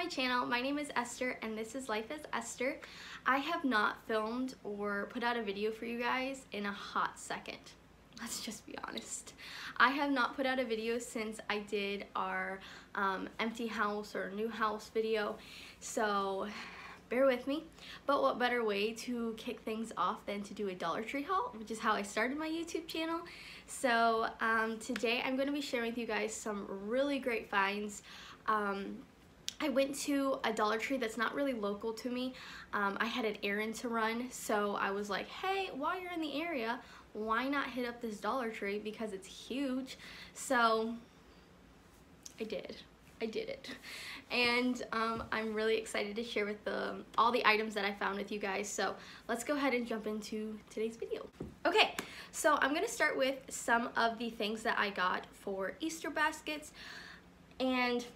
my channel. My name is Esther and this is Life as Esther. I have not filmed or put out a video for you guys in a hot second. Let's just be honest. I have not put out a video since I did our um, empty house or new house video. So bear with me. But what better way to kick things off than to do a Dollar Tree haul, which is how I started my YouTube channel. So um, today I'm going to be sharing with you guys some really great finds. Um, I went to a Dollar Tree that's not really local to me. Um, I had an errand to run, so I was like, hey, while you're in the area, why not hit up this Dollar Tree because it's huge. So I did. I did it. And um, I'm really excited to share with the, all the items that I found with you guys. So let's go ahead and jump into today's video. Okay, so I'm gonna start with some of the things that I got for Easter baskets. And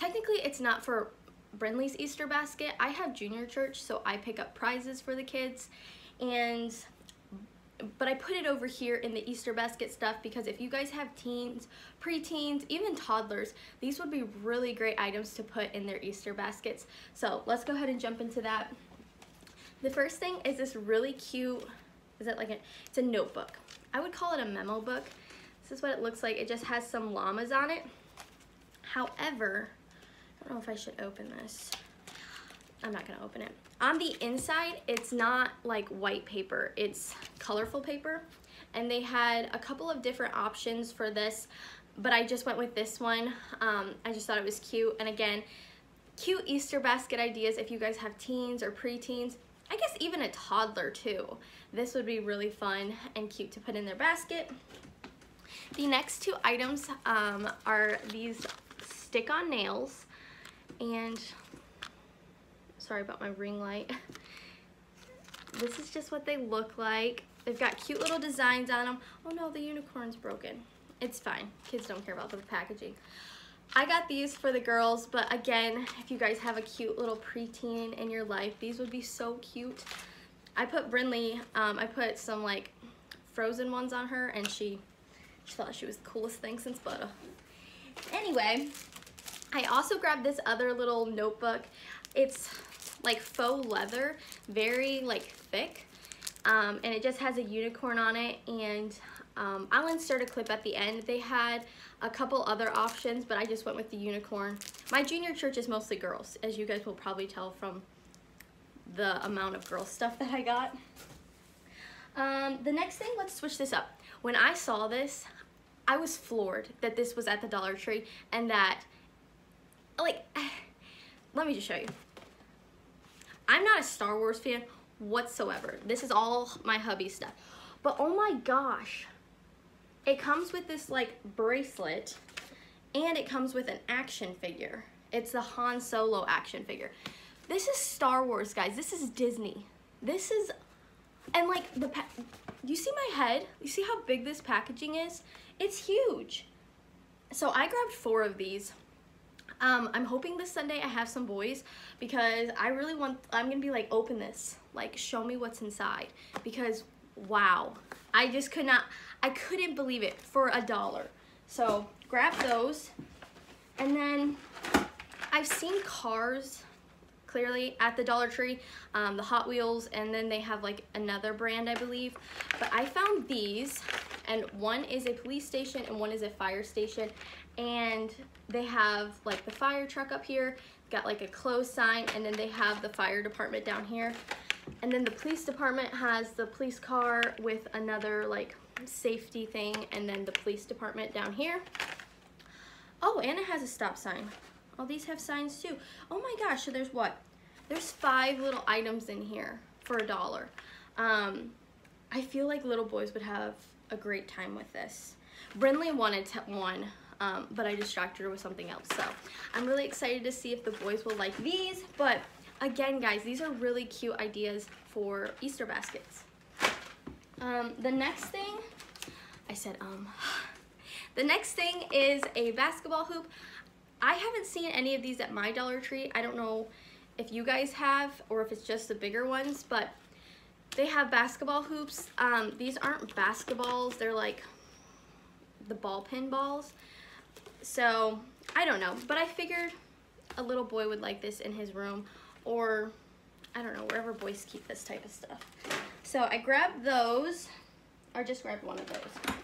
technically it's not for Brinley's Easter basket. I have junior church, so I pick up prizes for the kids. And but I put it over here in the Easter basket stuff because if you guys have teens, preteens, even toddlers, these would be really great items to put in their Easter baskets. So let's go ahead and jump into that. The first thing is this really cute, is it like a, it's a notebook. I would call it a memo book. This is what it looks like. It just has some llamas on it. However, I don't know if I should open this. I'm not gonna open it. On the inside, it's not like white paper, it's colorful paper. And they had a couple of different options for this, but I just went with this one. Um, I just thought it was cute. And again, cute Easter basket ideas if you guys have teens or preteens. I guess even a toddler too. This would be really fun and cute to put in their basket. The next two items um, are these stick-on nails and sorry about my ring light. This is just what they look like. They've got cute little designs on them. Oh no, the unicorn's broken. It's fine. Kids don't care about the packaging. I got these for the girls, but again, if you guys have a cute little preteen in your life, these would be so cute. I put Brinley, um, I put some like frozen ones on her and she, she thought she was the coolest thing since butter. Anyway, I also grabbed this other little notebook. It's like faux leather, very like thick. Um, and it just has a unicorn on it and um, I'll insert a clip at the end. They had a couple other options, but I just went with the unicorn. My junior church is mostly girls, as you guys will probably tell from the amount of girl stuff that I got. Um, the next thing, let's switch this up. When I saw this, I was floored that this was at the Dollar Tree and that, like, let me just show you. I'm not a Star Wars fan whatsoever. This is all my hubby stuff. But oh my gosh, it comes with this like bracelet and it comes with an action figure. It's the Han Solo action figure. This is Star Wars, guys. This is Disney. This is, and like the, you see my head? You see how big this packaging is? It's huge. So I grabbed four of these. Um, I'm hoping this Sunday I have some boys because I really want, I'm gonna be like, open this, like show me what's inside. Because wow, I just could not, I couldn't believe it for a dollar. So grab those. And then I've seen cars clearly at the Dollar Tree, um, the Hot Wheels, and then they have like another brand, I believe. But I found these, and one is a police station and one is a fire station, and they have like the fire truck up here, got like a close sign, and then they have the fire department down here. And then the police department has the police car with another like safety thing, and then the police department down here. Oh, and it has a stop sign. All these have signs too. Oh my gosh, so there's what? There's five little items in here for a dollar. Um, I feel like little boys would have a great time with this. Brinley wanted one, um, but I distracted her with something else. So I'm really excited to see if the boys will like these. But again, guys, these are really cute ideas for Easter baskets. Um, the next thing, I said um, the next thing is a basketball hoop. I haven't seen any of these at my Dollar Tree. I don't know if you guys have or if it's just the bigger ones, but they have basketball hoops. Um, these aren't basketballs. They're like the ball pin balls. So I don't know, but I figured a little boy would like this in his room or I don't know, wherever boys keep this type of stuff. So I grabbed those, or just grabbed one of those.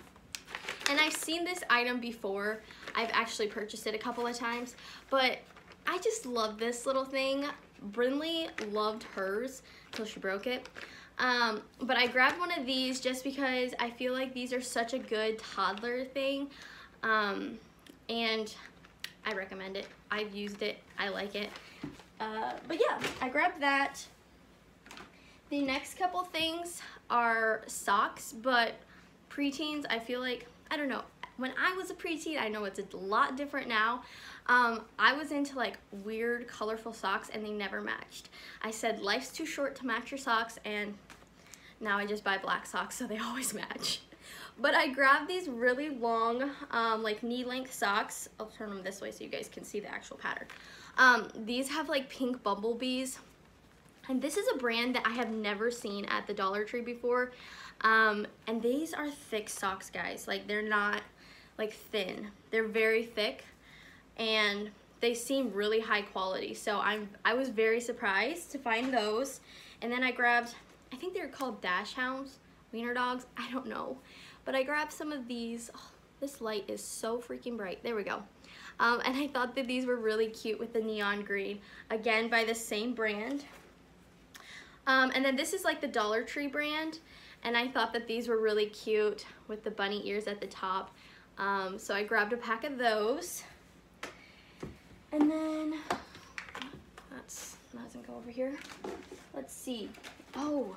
And I've seen this item before. I've actually purchased it a couple of times, but I just love this little thing. Brinley loved hers till she broke it. Um, but I grabbed one of these just because I feel like these are such a good toddler thing. Um, and I recommend it. I've used it. I like it. Uh, but yeah, I grabbed that. The next couple things are socks, but preteens, I feel like, I don't know, when I was a preteen, I know it's a lot different now. Um, I was into like weird colorful socks and they never matched. I said life's too short to match your socks and now I just buy black socks so they always match. But I grabbed these really long, um, like knee length socks. I'll turn them this way so you guys can see the actual pattern. Um, these have like pink bumblebees. And this is a brand that I have never seen at the Dollar Tree before. Um, and these are thick socks, guys. Like they're not like thin. They're very thick and they seem really high quality. So I'm I was very surprised to find those. And then I grabbed, I think they're called Dachshunds, Wiener Dogs, I don't know. But I grabbed some of these. Oh, this light is so freaking bright. There we go. Um, and I thought that these were really cute with the neon green. Again, by the same brand. Um, and then this is like the Dollar Tree brand. And I thought that these were really cute with the bunny ears at the top. Um, so I grabbed a pack of those. And then, that's, that doesn't go over here. Let's see. Oh,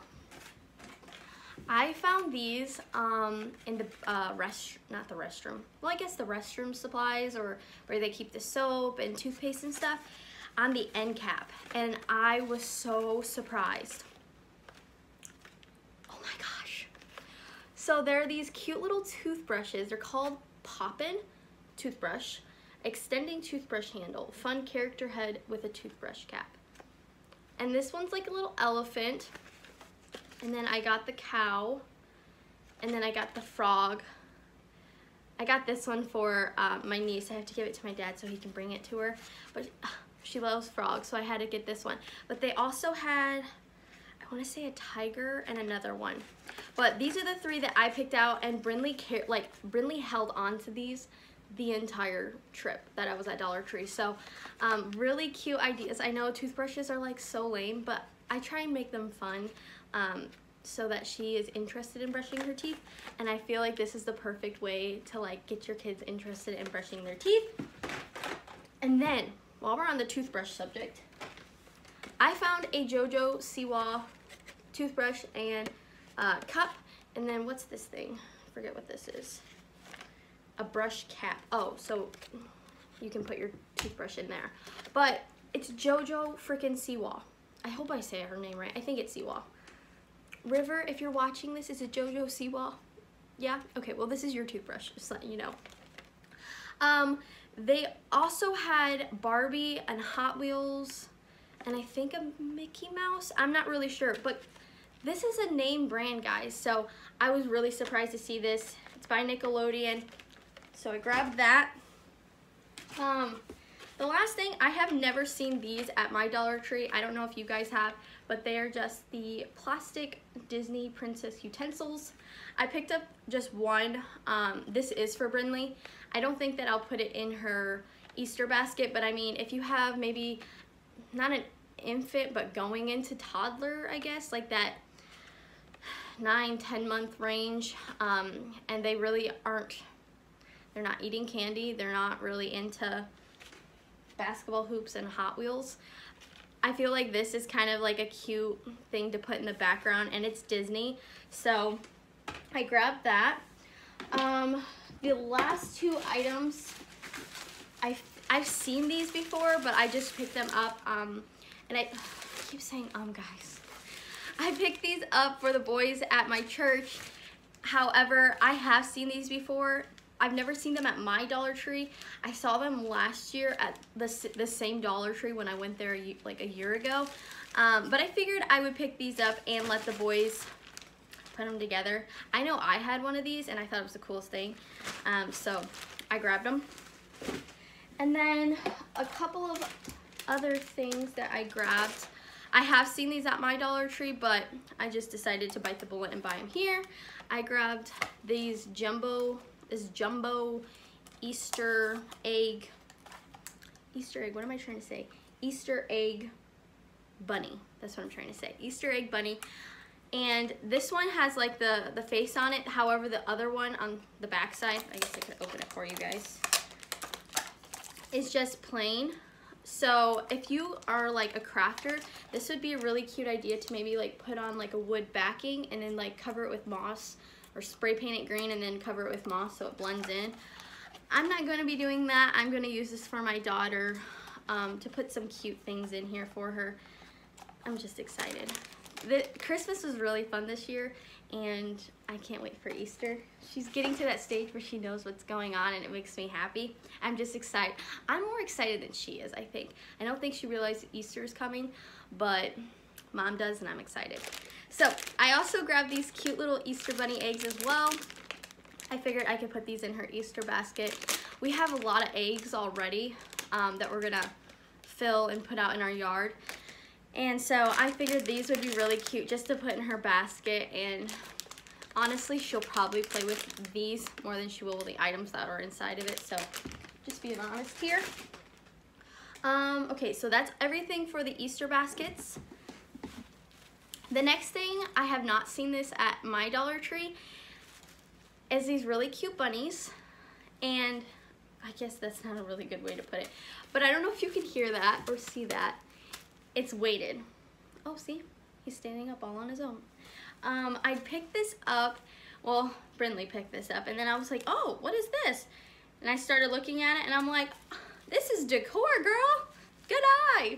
I found these um, in the uh, rest, not the restroom. Well, I guess the restroom supplies or where they keep the soap and toothpaste and stuff on the end cap. And I was so surprised. Oh my gosh. So there are these cute little toothbrushes. They're called Poppin toothbrush. Extending toothbrush handle. Fun character head with a toothbrush cap. And this one's like a little elephant. And then I got the cow. And then I got the frog. I got this one for uh, my niece. I have to give it to my dad so he can bring it to her. But uh, she loves frogs, so I had to get this one. But they also had, I want to say a tiger and another one. But these are the three that I picked out, and Brinley, like, Brinley held on to these the entire trip that I was at Dollar Tree. So um, really cute ideas. I know toothbrushes are like so lame, but I try and make them fun um, so that she is interested in brushing her teeth. And I feel like this is the perfect way to like get your kids interested in brushing their teeth. And then, while we're on the toothbrush subject, I found a JoJo Siwa toothbrush and uh, cup. And then what's this thing? I forget what this is. A brush cap. Oh, so you can put your toothbrush in there. But it's JoJo freaking Siwa. I hope I say her name right. I think it's Siwa. River, if you're watching this, is it JoJo Siwa? Yeah? Okay, well this is your toothbrush, just letting you know. Um, they also had Barbie and Hot Wheels and I think a Mickey Mouse. I'm not really sure, but this is a name brand, guys. So I was really surprised to see this. It's by Nickelodeon. So I grabbed that. Um, the last thing, I have never seen these at my Dollar Tree. I don't know if you guys have, but they are just the plastic Disney princess utensils. I picked up just one. Um, this is for Brinley. I don't think that I'll put it in her Easter basket, but I mean, if you have maybe not an infant, but going into toddler, I guess, like that nine, 10 month range, um, and they really aren't, they're not eating candy, they're not really into basketball hoops and Hot Wheels. I feel like this is kind of like a cute thing to put in the background and it's Disney. So I grabbed that. Um, the last two items, I've, I've seen these before, but I just picked them up. Um, and I, I keep saying um guys. I picked these up for the boys at my church. However, I have seen these before I've never seen them at my Dollar Tree. I saw them last year at the, the same Dollar Tree when I went there like a year ago. Um, but I figured I would pick these up and let the boys put them together. I know I had one of these and I thought it was the coolest thing. Um, so I grabbed them. And then a couple of other things that I grabbed. I have seen these at my Dollar Tree, but I just decided to bite the bullet and buy them here. I grabbed these jumbo, this jumbo Easter egg, Easter egg, what am I trying to say? Easter egg bunny. That's what I'm trying to say. Easter egg bunny. And this one has like the, the face on it. However, the other one on the back side, I guess I could open it for you guys, is just plain. So if you are like a crafter, this would be a really cute idea to maybe like put on like a wood backing and then like cover it with moss or spray paint it green and then cover it with moss so it blends in. I'm not going to be doing that. I'm going to use this for my daughter um, to put some cute things in here for her. I'm just excited. The Christmas was really fun this year and I can't wait for Easter. She's getting to that stage where she knows what's going on and it makes me happy. I'm just excited. I'm more excited than she is, I think. I don't think she realized Easter is coming, but mom does and I'm excited. So I also grabbed these cute little Easter bunny eggs as well. I figured I could put these in her Easter basket. We have a lot of eggs already um, that we're gonna fill and put out in our yard. And so I figured these would be really cute just to put in her basket and honestly she'll probably play with these more than she will with the items that are inside of it. So just being honest here. Um, okay, so that's everything for the Easter baskets. The next thing, I have not seen this at my Dollar Tree, is these really cute bunnies. And I guess that's not a really good way to put it. But I don't know if you can hear that or see that. It's weighted. Oh, see? He's standing up all on his own. Um, I picked this up. Well, Brinley picked this up. And then I was like, oh, what is this? And I started looking at it and I'm like, this is decor, girl. Good eye.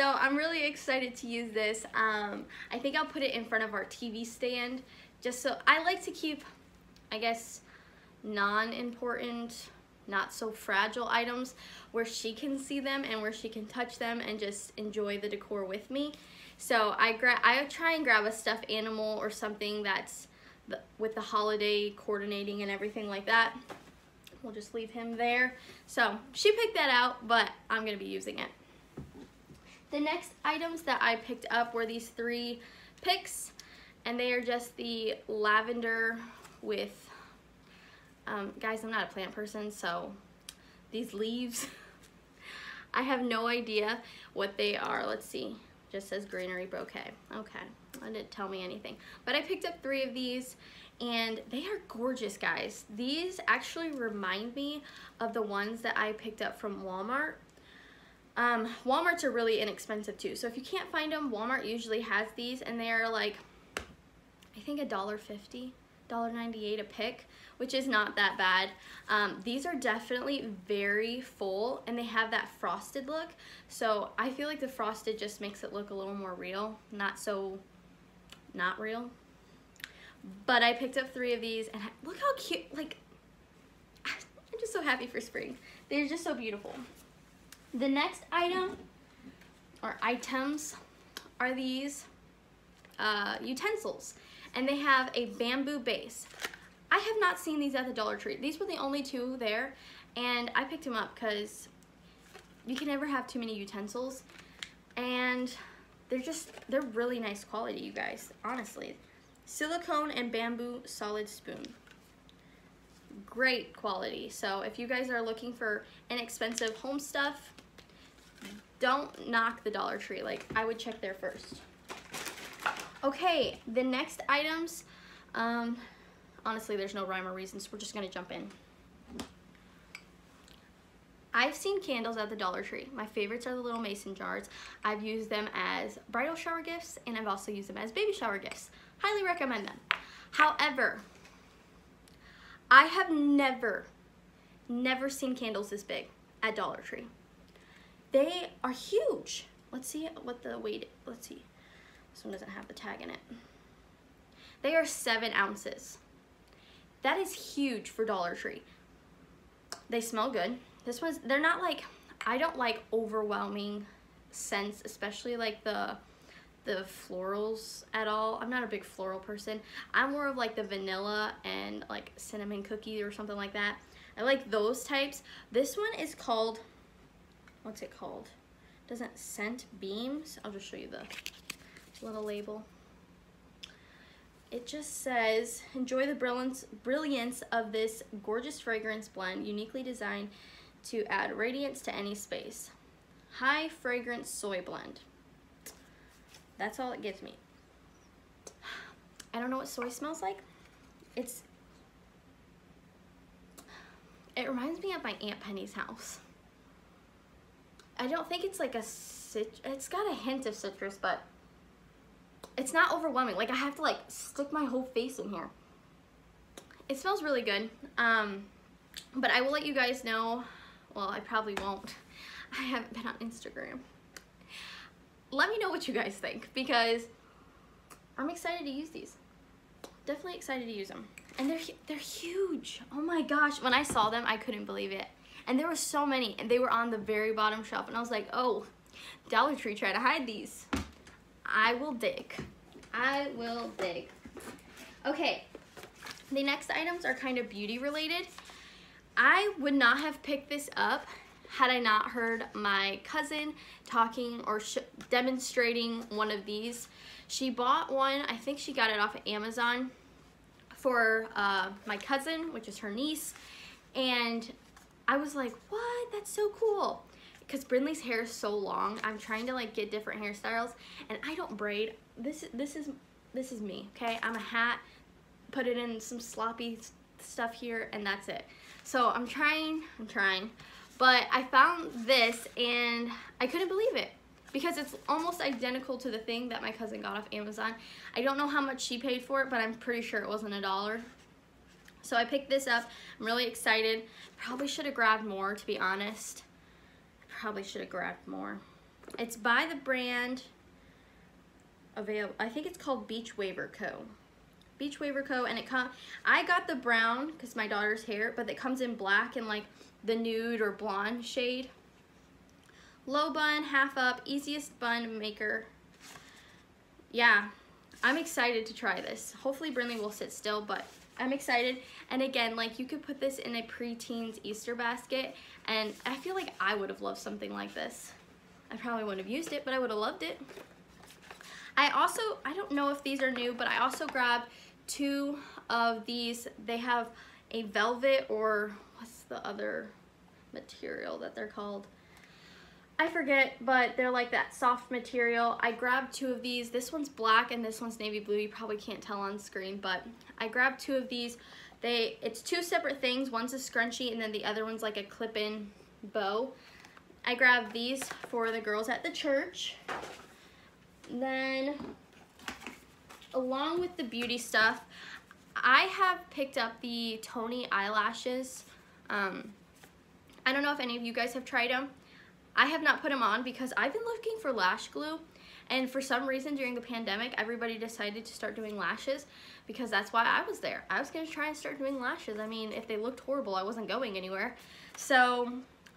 So I'm really excited to use this. Um, I think I'll put it in front of our TV stand just so I like to keep, I guess, non-important not so fragile items where she can see them and where she can touch them and just enjoy the decor with me. So I grab, I try and grab a stuffed animal or something that's the, with the holiday coordinating and everything like that. We'll just leave him there. So she picked that out, but I'm gonna be using it. The next items that I picked up were these three picks, and they are just the lavender with um, guys, I'm not a plant person, so these leaves, I have no idea what they are. Let's see. Just says greenery bouquet. Okay, that didn't tell me anything. But I picked up three of these and they are gorgeous, guys. These actually remind me of the ones that I picked up from Walmart. Um, Walmart's are really inexpensive too. So if you can't find them, Walmart usually has these and they are like, I think a dollar fifty, dollar ninety-eight a pick which is not that bad. Um, these are definitely very full and they have that frosted look. So I feel like the frosted just makes it look a little more real, not so not real. But I picked up three of these and look how cute, like, I'm just so happy for spring. They're just so beautiful. The next item or items are these uh, utensils and they have a bamboo base. I have not seen these at the Dollar Tree. These were the only two there, and I picked them up because you can never have too many utensils, and they're just, they're really nice quality, you guys, honestly. Silicone and bamboo solid spoon. Great quality. So if you guys are looking for inexpensive home stuff, don't knock the Dollar Tree. Like, I would check there first. Okay, the next items, um, Honestly, there's no rhyme or reason, so we're just gonna jump in. I've seen candles at the Dollar Tree. My favorites are the little mason jars. I've used them as bridal shower gifts and I've also used them as baby shower gifts. Highly recommend them. However, I have never, never seen candles this big at Dollar Tree. They are huge. Let's see what the weight, let's see. This one doesn't have the tag in it. They are seven ounces. That is huge for Dollar Tree. They smell good. This one's, they're not like, I don't like overwhelming scents, especially like the the florals at all. I'm not a big floral person. I'm more of like the vanilla and like cinnamon cookie or something like that. I like those types. This one is called, what's it called? doesn't scent beams. I'll just show you the little label. It just says, enjoy the brilliance, brilliance of this gorgeous fragrance blend, uniquely designed to add radiance to any space. High fragrance soy blend. That's all it gives me. I don't know what soy smells like. It's, it reminds me of my Aunt Penny's house. I don't think it's like a, it's got a hint of citrus, but it's not overwhelming. Like I have to like stick my whole face in here. It smells really good. Um, but I will let you guys know, well, I probably won't. I haven't been on Instagram. Let me know what you guys think because I'm excited to use these. Definitely excited to use them. And they're, they're huge. Oh my gosh. When I saw them, I couldn't believe it. And there were so many and they were on the very bottom shelf. And I was like, oh, Dollar Tree tried to hide these. I will dig. I will dig. Okay, the next items are kind of beauty related. I would not have picked this up had I not heard my cousin talking or demonstrating one of these. She bought one, I think she got it off of Amazon for uh, my cousin, which is her niece, and I was like, what? That's so cool because Brinley's hair is so long, I'm trying to like get different hairstyles and I don't braid. This, this is, this is me, okay? I'm a hat, put it in some sloppy stuff here and that's it. So I'm trying, I'm trying, but I found this and I couldn't believe it because it's almost identical to the thing that my cousin got off Amazon. I don't know how much she paid for it, but I'm pretty sure it wasn't a dollar. So I picked this up. I'm really excited. Probably should have grabbed more, to be honest probably should have grabbed more. It's by the brand available. I think it's called Beach Waver Co. Beach Waver Co. And it come. I got the brown because my daughter's hair, but it comes in black and like the nude or blonde shade. Low bun, half up, easiest bun maker. Yeah, I'm excited to try this. Hopefully Brinley will sit still, but I'm excited. And again, like you could put this in a preteens Easter basket and I feel like I would have loved something like this. I probably wouldn't have used it, but I would have loved it. I also, I don't know if these are new, but I also grabbed two of these. They have a velvet or what's the other material that they're called? I forget, but they're like that soft material. I grabbed two of these. This one's black and this one's navy blue. You probably can't tell on screen, but I grabbed two of these. They It's two separate things. One's a scrunchie and then the other one's like a clip-in bow. I grabbed these for the girls at the church. Then, along with the beauty stuff, I have picked up the Tony eyelashes. Um, I don't know if any of you guys have tried them. I have not put them on because I've been looking for lash glue and for some reason during the pandemic everybody decided to start doing lashes because that's why I was there. I was going to try and start doing lashes. I mean if they looked horrible I wasn't going anywhere. So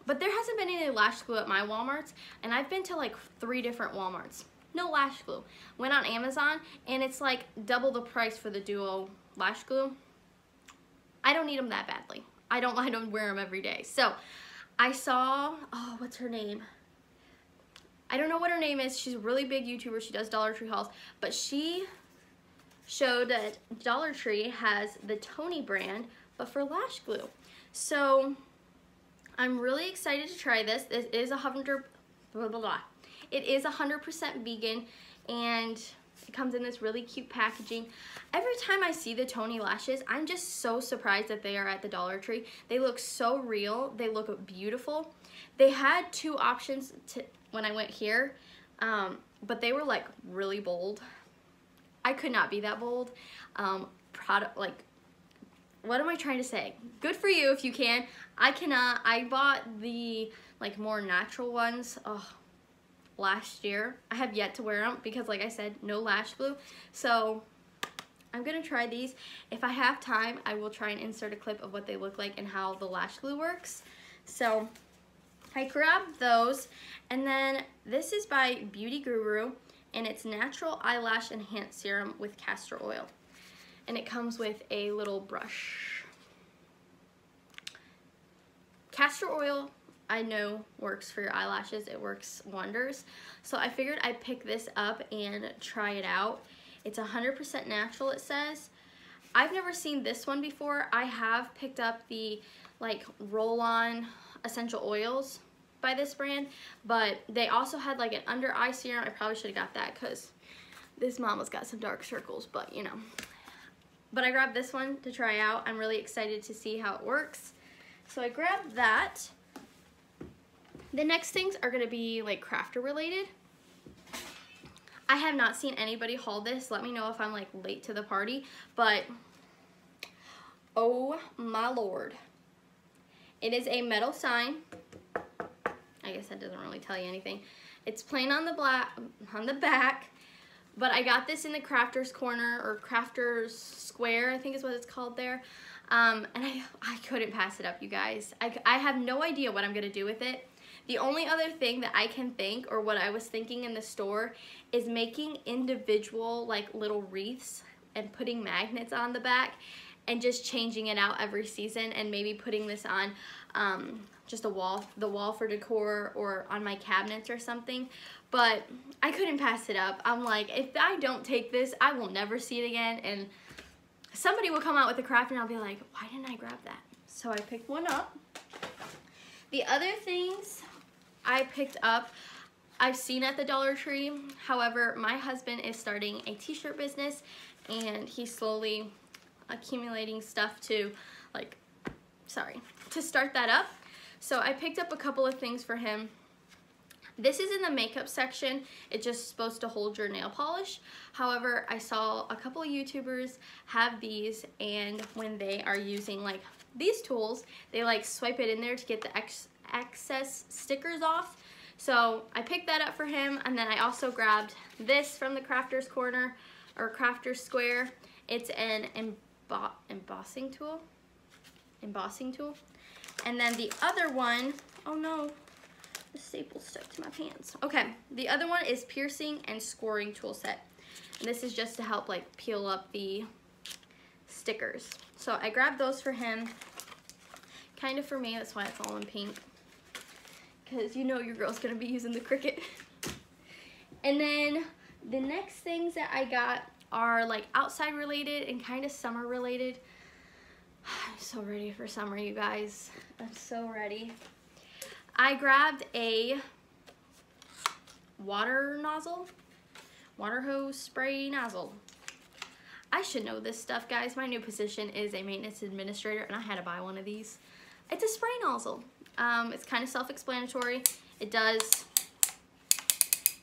but there hasn't been any lash glue at my Walmarts and I've been to like three different Walmarts. No lash glue. Went on Amazon and it's like double the price for the Duo lash glue. I don't need them that badly. I don't I don't wear them every day. So I saw, oh, what's her name? I don't know what her name is. She's a really big YouTuber. She does Dollar Tree hauls. But she showed that Dollar Tree has the Tony brand, but for lash glue. So I'm really excited to try this. It is a hundred, blah, blah, blah. It is 100% vegan and comes in this really cute packaging. Every time I see the Tony lashes, I'm just so surprised that they are at the Dollar Tree. They look so real. They look beautiful. They had two options to, when I went here, um, but they were like really bold. I could not be that bold. Um, product like, what am I trying to say? Good for you if you can. I cannot. I bought the like more natural ones. Oh, last year. I have yet to wear them because like I said, no lash glue. So I'm gonna try these. If I have time, I will try and insert a clip of what they look like and how the lash glue works. So I grabbed those and then this is by Beauty Guru and it's Natural Eyelash Enhance Serum with Castor Oil. And it comes with a little brush. Castor oil I know works for your eyelashes. It works wonders. So I figured I'd pick this up and try it out. It's 100% natural, it says. I've never seen this one before. I have picked up the like roll-on essential oils by this brand, but they also had like an under eye serum. I probably should have got that because this mama's got some dark circles, but you know. But I grabbed this one to try out. I'm really excited to see how it works. So I grabbed that. The next things are gonna be like crafter related. I have not seen anybody haul this. Let me know if I'm like late to the party, but oh my lord. It is a metal sign. I guess that doesn't really tell you anything. It's plain on the black on the back, but I got this in the crafters corner or crafters square, I think is what it's called there. Um, and I, I couldn't pass it up, you guys. I, I have no idea what I'm gonna do with it. The only other thing that I can think, or what I was thinking in the store, is making individual like little wreaths and putting magnets on the back and just changing it out every season and maybe putting this on um, just a wall, the wall for decor or on my cabinets or something. But I couldn't pass it up. I'm like, if I don't take this, I will never see it again. And somebody will come out with a craft and I'll be like, why didn't I grab that? So I picked one up. The other things I picked up I've seen at the Dollar Tree. However, my husband is starting a t-shirt business and he's slowly accumulating stuff to like, sorry, to start that up. So I picked up a couple of things for him. This is in the makeup section. It's just supposed to hold your nail polish. However, I saw a couple of YouTubers have these and when they are using like these tools, they like swipe it in there to get the ex excess stickers off. So I picked that up for him and then I also grabbed this from the Crafters Corner or Crafters Square. It's an embo embossing tool. Embossing tool. And then the other one, oh no, the staple stuck to my pants. Okay, the other one is piercing and scoring tool set. And this is just to help like peel up the stickers. So I grabbed those for him, kind of for me, that's why it's all in pink because you know your girl's gonna be using the Cricut. and then the next things that I got are like outside related and kind of summer related. I'm so ready for summer, you guys. I'm so ready. I grabbed a water nozzle, water hose spray nozzle. I should know this stuff, guys. My new position is a maintenance administrator, and I had to buy one of these. It's a spray nozzle. Um, it's kind of self-explanatory. It does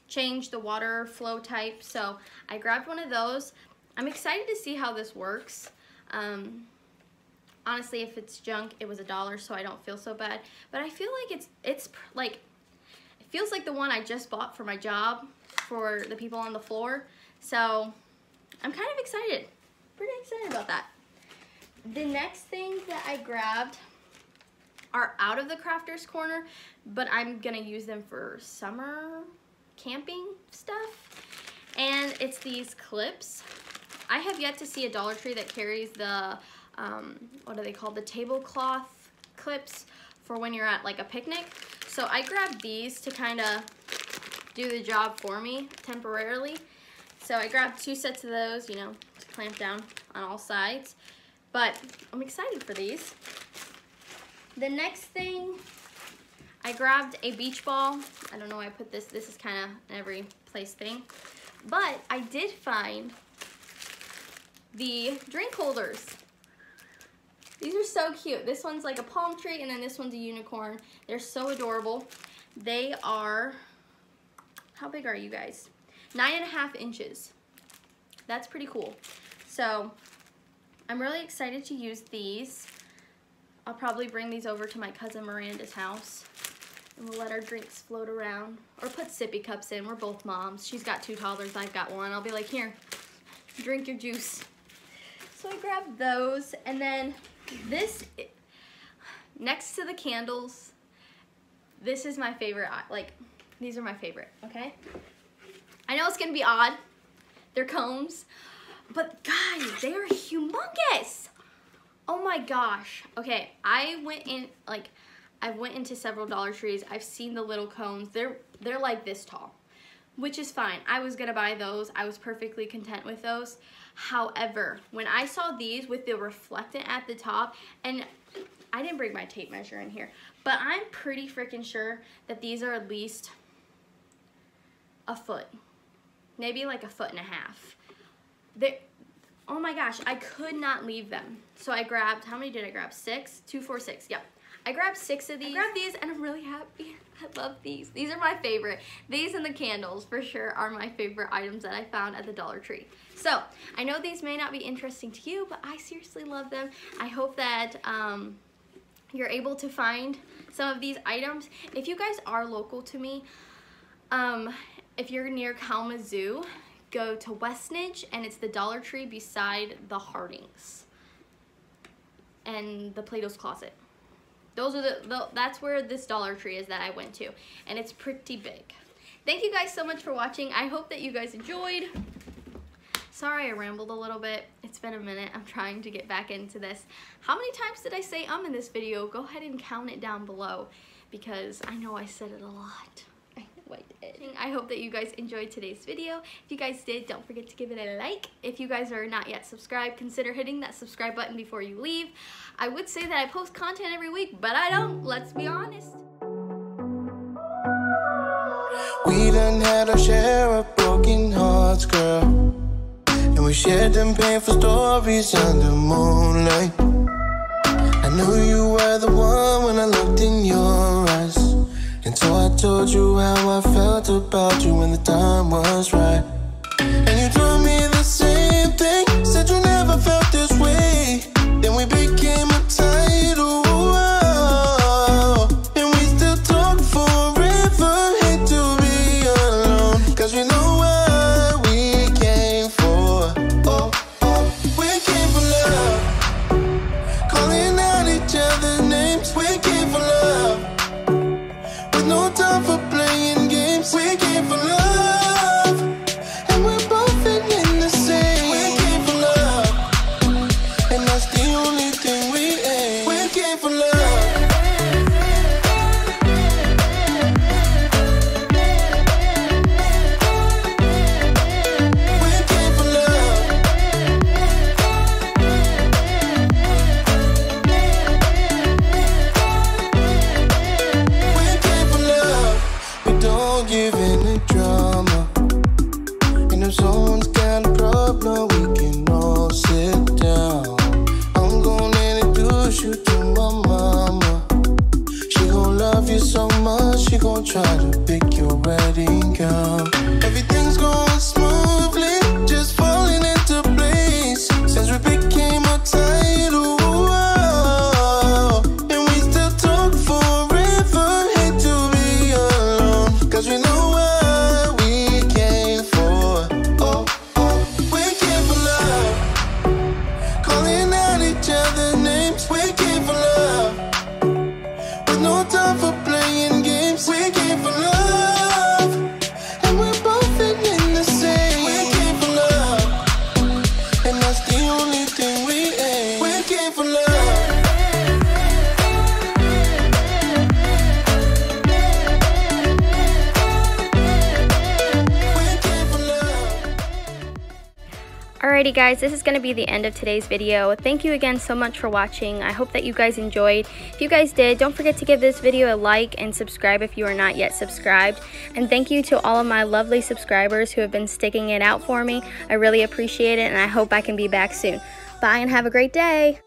change the water flow type. So I grabbed one of those. I'm excited to see how this works. Um, honestly, if it's junk, it was a dollar, so I don't feel so bad. But I feel like it's, it's like, it feels like the one I just bought for my job for the people on the floor. So I'm kind of excited. Pretty excited about that. The next thing that I grabbed are out of the crafters corner, but I'm gonna use them for summer camping stuff. And it's these clips. I have yet to see a Dollar Tree that carries the, um, what are they called? The tablecloth clips for when you're at like a picnic. So I grabbed these to kind of do the job for me temporarily. So I grabbed two sets of those, you know, to clamp down on all sides. But I'm excited for these. The next thing, I grabbed a beach ball. I don't know why I put this. This is kind of an every place thing. But I did find the drink holders. These are so cute. This one's like a palm tree and then this one's a unicorn. They're so adorable. They are, how big are you guys? Nine and a half inches. That's pretty cool. So I'm really excited to use these. I'll probably bring these over to my cousin Miranda's house and we'll let our drinks float around or put sippy cups in. We're both moms. She's got two toddlers, I've got one. I'll be like, here, drink your juice. So I grabbed those and then this, next to the candles, this is my favorite, like, these are my favorite, okay? I know it's gonna be odd. They're combs, but guys, they are humongous. Oh my gosh. Okay, I went in, like, I've went into several Dollar Trees. I've seen the little cones. They're they're like this tall, which is fine. I was gonna buy those. I was perfectly content with those. However, when I saw these with the reflectant at the top, and I didn't bring my tape measure in here, but I'm pretty freaking sure that these are at least a foot, maybe like a foot and a half. They, oh my gosh, I could not leave them. So I grabbed, how many did I grab? Six? Two, four, six, yep. I grabbed six of these. I grabbed these and I'm really happy. I love these. These are my favorite. These and the candles for sure are my favorite items that I found at the Dollar Tree. So I know these may not be interesting to you, but I seriously love them. I hope that um, you're able to find some of these items. If you guys are local to me, um, if you're near Kalamazoo, go to Westnedge and it's the Dollar Tree beside the Hardings and the Plato's Closet. Those are the, the, that's where this Dollar Tree is that I went to and it's pretty big. Thank you guys so much for watching. I hope that you guys enjoyed. Sorry I rambled a little bit. It's been a minute. I'm trying to get back into this. How many times did I say um in this video? Go ahead and count it down below because I know I said it a lot. I hope that you guys enjoyed today's video. If you guys did, don't forget to give it a like. If you guys are not yet subscribed, consider hitting that subscribe button before you leave. I would say that I post content every week, but I don't, let's be honest. We done had our share of broken hearts, girl And we shared them painful stories under moonlight I knew you were the one when I looked in your told you how I felt about you when the time was right. Alrighty guys, this is going to be the end of today's video. Thank you again so much for watching. I hope that you guys enjoyed. If you guys did, don't forget to give this video a like and subscribe if you are not yet subscribed. And thank you to all of my lovely subscribers who have been sticking it out for me. I really appreciate it and I hope I can be back soon. Bye and have a great day.